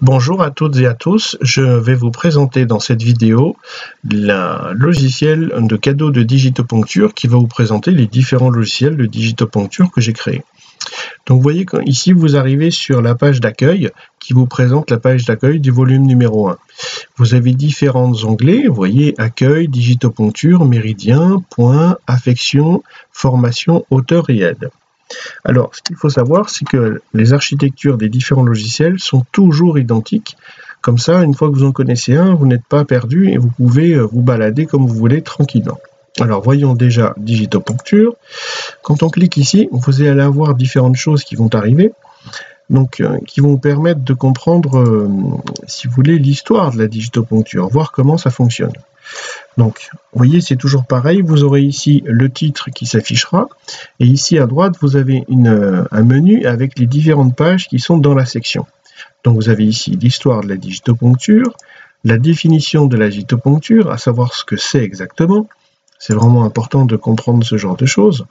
Bonjour à toutes et à tous, je vais vous présenter dans cette vidéo le logiciel de cadeau de digitoponcture qui va vous présenter les différents logiciels de digitoponcture que j'ai créés. Donc vous voyez ici vous arrivez sur la page d'accueil qui vous présente la page d'accueil du volume numéro 1. Vous avez différents onglets, vous voyez accueil, digitoponcture, méridien, point, affection, formation, auteur et aide. Alors, ce qu'il faut savoir, c'est que les architectures des différents logiciels sont toujours identiques. Comme ça, une fois que vous en connaissez un, vous n'êtes pas perdu et vous pouvez euh, vous balader comme vous voulez tranquillement. Alors, voyons déjà Digitopuncture. Quand on clique ici, vous allez avoir différentes choses qui vont arriver. Donc, euh, qui vont vous permettre de comprendre, euh, si vous voulez, l'histoire de la digitopuncture, voir comment ça fonctionne. Donc, vous voyez, c'est toujours pareil. Vous aurez ici le titre qui s'affichera. Et ici à droite, vous avez euh, un menu avec les différentes pages qui sont dans la section. Donc, vous avez ici l'histoire de la digitopuncture, la définition de la digitopuncture, à savoir ce que c'est exactement. C'est vraiment important de comprendre ce genre de choses.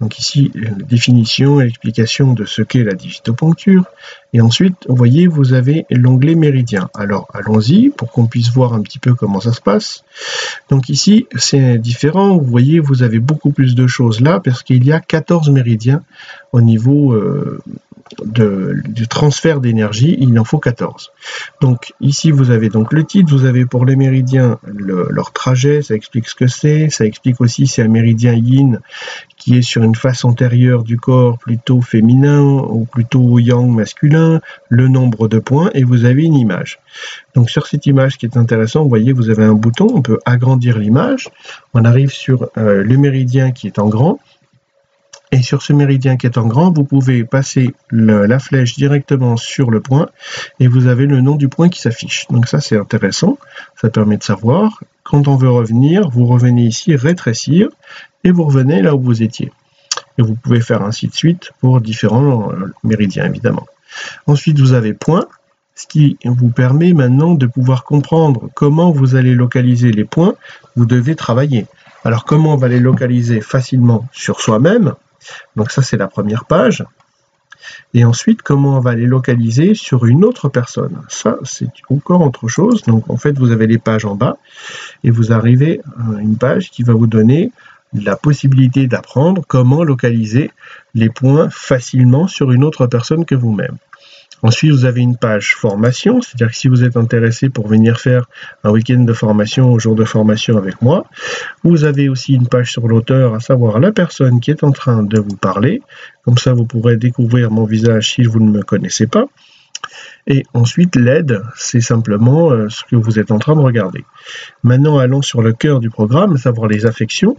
Donc ici, définition et l'explication de ce qu'est la digitopuncture. Et ensuite, vous voyez, vous avez l'onglet méridien. Alors, allons-y pour qu'on puisse voir un petit peu comment ça se passe. Donc ici, c'est différent. Vous voyez, vous avez beaucoup plus de choses là parce qu'il y a 14 méridiens au niveau euh, du transfert d'énergie, il en faut 14. Donc ici vous avez donc le titre, vous avez pour les méridiens leur trajet, ça explique ce que c'est, ça explique aussi c'est un méridien yin qui est sur une face antérieure du corps plutôt féminin ou plutôt yang masculin, le nombre de points et vous avez une image. Donc sur cette image qui est intéressant, vous voyez vous avez un bouton, on peut agrandir l'image, on arrive sur euh, le méridien qui est en grand et sur ce méridien qui est en grand, vous pouvez passer la flèche directement sur le point et vous avez le nom du point qui s'affiche. Donc ça c'est intéressant, ça permet de savoir. Quand on veut revenir, vous revenez ici, rétrécir, et vous revenez là où vous étiez. Et vous pouvez faire ainsi de suite pour différents euh, méridiens évidemment. Ensuite vous avez point, ce qui vous permet maintenant de pouvoir comprendre comment vous allez localiser les points, vous devez travailler. Alors comment on va les localiser facilement sur soi-même? Donc ça, c'est la première page. Et ensuite, comment on va les localiser sur une autre personne? Ça, c'est encore autre chose. Donc en fait, vous avez les pages en bas et vous arrivez à une page qui va vous donner la possibilité d'apprendre comment localiser les points facilement sur une autre personne que vous-même. Ensuite, vous avez une page formation, c'est-à-dire que si vous êtes intéressé pour venir faire un week-end de formation au jour de formation avec moi, vous avez aussi une page sur l'auteur, à savoir la personne qui est en train de vous parler. Comme ça, vous pourrez découvrir mon visage si vous ne me connaissez pas. Et ensuite, l'aide, c'est simplement euh, ce que vous êtes en train de regarder. Maintenant, allons sur le cœur du programme, à savoir les affections.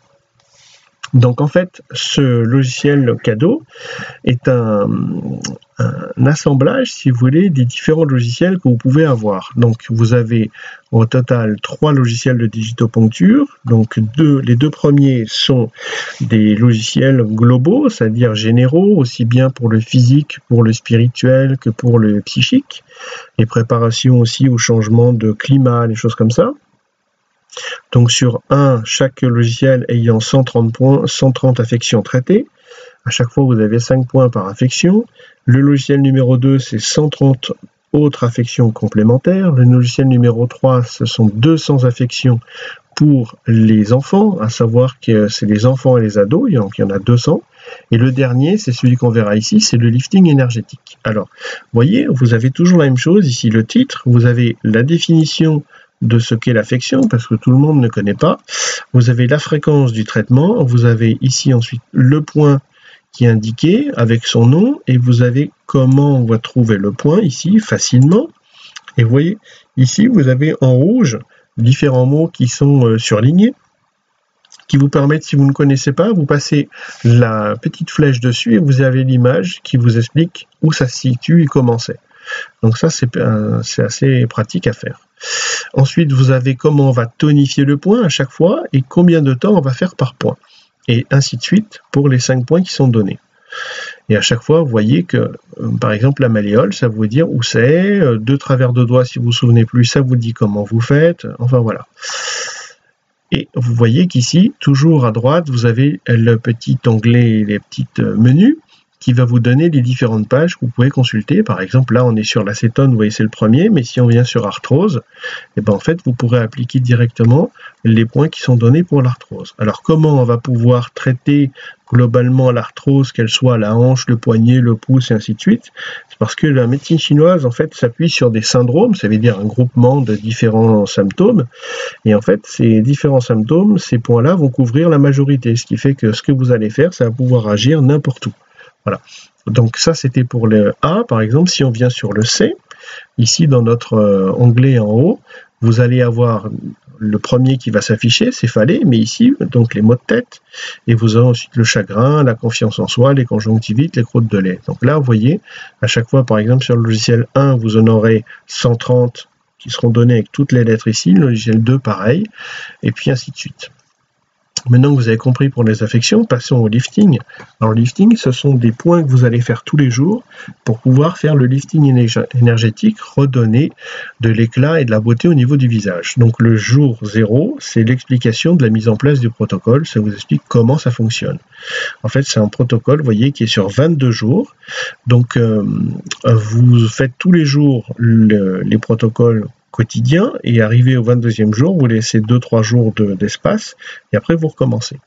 Donc en fait, ce logiciel cadeau est un, assemblage, si vous voulez, des différents logiciels que vous pouvez avoir. Donc vous avez au total trois logiciels de digitopuncture. Donc les deux premiers sont des logiciels globaux, c'est-à-dire généraux, aussi bien pour le physique, pour le spirituel que pour le psychique. Les préparations aussi au changement de climat, les choses comme ça. Donc sur un, chaque logiciel ayant 130 points, 130 affections traitées. À chaque fois, vous avez 5 points par affection. Le logiciel numéro 2, c'est 130 autres affections complémentaires. Le logiciel numéro 3, ce sont 200 affections pour les enfants, à savoir que c'est les enfants et les ados, il y en a 200. Et le dernier, c'est celui qu'on verra ici, c'est le lifting énergétique. Alors, voyez, vous avez toujours la même chose, ici le titre, vous avez la définition de ce qu'est l'affection, parce que tout le monde ne connaît pas. Vous avez la fréquence du traitement, vous avez ici ensuite le point qui est indiqué avec son nom, et vous avez comment on va trouver le point ici facilement. Et vous voyez, ici vous avez en rouge différents mots qui sont euh, surlignés, qui vous permettent, si vous ne connaissez pas, vous passez la petite flèche dessus et vous avez l'image qui vous explique où ça se situe et comment c'est. Donc ça, c'est euh, assez pratique à faire. Ensuite, vous avez comment on va tonifier le point à chaque fois et combien de temps on va faire par point. Et ainsi de suite pour les 5 points qui sont donnés. Et à chaque fois, vous voyez que, euh, par exemple, la malléole, ça vous dire où c'est, euh, deux travers de doigts, si vous vous souvenez plus, ça vous dit comment vous faites, enfin voilà. Et vous voyez qu'ici, toujours à droite, vous avez le petit onglet, les petits menus, qui va vous donner les différentes pages que vous pouvez consulter. Par exemple, là, on est sur l'acétone, vous voyez, c'est le premier, mais si on vient sur arthrose, et eh ben, en fait, vous pourrez appliquer directement les points qui sont donnés pour l'arthrose. Alors, comment on va pouvoir traiter globalement l'arthrose, qu'elle soit la hanche, le poignet, le pouce et ainsi de suite, c'est parce que la médecine chinoise en fait s'appuie sur des syndromes, ça veut dire un groupement de différents symptômes, et en fait ces différents symptômes, ces points-là vont couvrir la majorité, ce qui fait que ce que vous allez faire, ça va pouvoir agir n'importe où. Voilà. Donc ça c'était pour le A par exemple, si on vient sur le C, ici dans notre euh, onglet en haut, vous allez avoir le premier qui va s'afficher, c'est Fallait, mais ici, donc les mots de tête, et vous avez ensuite le chagrin, la confiance en soi, les conjonctivites, les croûtes de lait. Donc là, vous voyez, à chaque fois, par exemple, sur le logiciel 1, vous en aurez 130 qui seront donnés avec toutes les lettres ici, le logiciel 2, pareil, et puis ainsi de suite. Maintenant que vous avez compris pour les affections, passons au lifting. Alors le lifting, ce sont des points que vous allez faire tous les jours pour pouvoir faire le lifting énergétique, redonner de l'éclat et de la beauté au niveau du visage. Donc le jour 0, c'est l'explication de la mise en place du protocole. Ça vous explique comment ça fonctionne. En fait, c'est un protocole, vous voyez, qui est sur 22 jours. Donc euh, vous faites tous les jours les protocoles quotidien et arrivé au 22e jour, vous laissez 2-3 jours d'espace et après vous recommencez.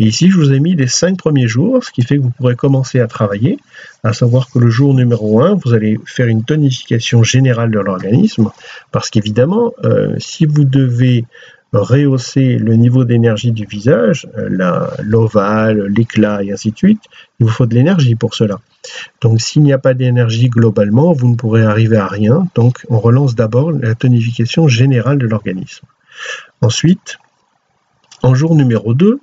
Et ici, je vous ai mis les 5 premiers jours, ce qui fait que vous pourrez commencer à travailler, à savoir que le jour numéro 1, vous allez faire une tonification générale de l'organisme, parce qu'évidemment, euh, si vous devez rehausser le niveau d'énergie du visage, euh, l'ovale, l'éclat et ainsi de suite, il vous faut de l'énergie pour cela. Donc s'il n'y a pas d'énergie globalement, vous ne pourrez arriver à rien. Donc on relance d'abord la tonification générale de l'organisme. Ensuite, en jour numéro 2,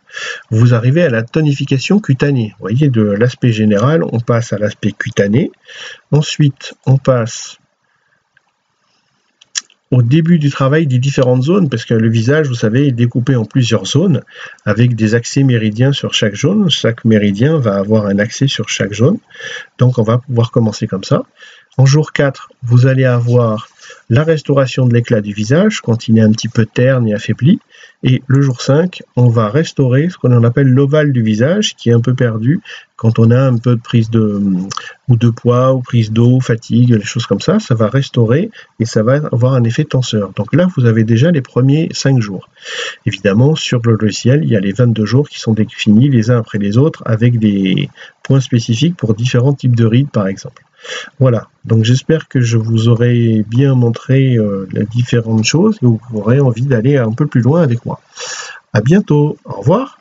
vous arrivez à la tonification cutanée. Vous voyez, de l'aspect général, on passe à l'aspect cutané. Ensuite, on passe au début du travail des différentes zones, parce que le visage, vous savez, est découpé en plusieurs zones, avec des accès méridiens sur chaque zone. Chaque méridien va avoir un accès sur chaque zone. Donc on va pouvoir commencer comme ça. En jour 4, vous allez avoir la restauration de l'éclat du visage quand il est un petit peu terne et affaibli. Et le jour 5, on va restaurer ce qu'on appelle l'ovale du visage qui est un peu perdu quand on a un peu de prise de, ou de poids ou prise d'eau, fatigue, les choses comme ça. Ça va restaurer et ça va avoir un effet tenseur. Donc là, vous avez déjà les premiers 5 jours. Évidemment, sur le logiciel, il y a les 22 jours qui sont définis les uns après les autres avec des points spécifiques pour différents types de rides par exemple. Voilà, donc j'espère que je vous aurai bien montré euh, les différentes choses et vous aurez envie d'aller un peu plus loin avec moi. À bientôt, au revoir.